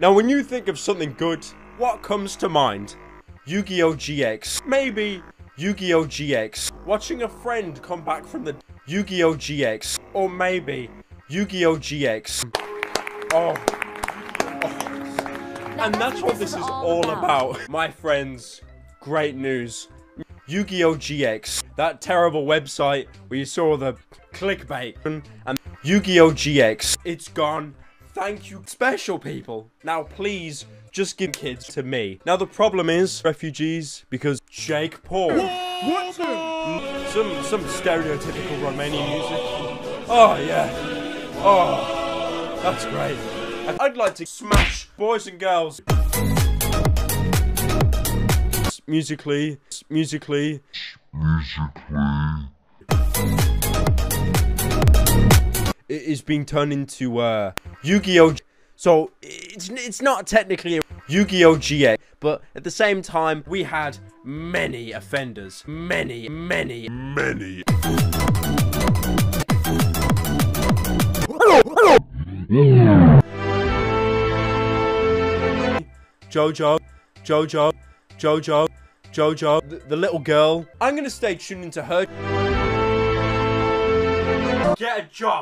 Now, when you think of something good, what comes to mind? Yu-Gi-Oh! GX. Maybe Yu-Gi-Oh! GX. Watching a friend come back from the Yu-Gi-Oh! GX. Or maybe Yu-Gi-Oh! GX. Oh. oh. And that's what this is all about. My friends, great news. Yu-Gi-Oh! GX. That terrible website where you saw the clickbait. And Yu-Gi-Oh! GX. It's gone. Thank you, special people. Now, please, just give kids to me. Now, the problem is refugees because Jake Paul. What Some some stereotypical Romanian music. Oh yeah. Oh, that's great. I'd like to smash boys and girls. Musical.ly, musical.ly. It is being turned into uh, Yu-Gi-Oh! So it's it's not technically a Yu-Gi-Oh! GX, but at the same time we had many offenders, many, many, many. Hello, hello! Jojo, Jojo, Jojo, Jojo, the, the little girl. I'm gonna stay tuned into her. Get a job.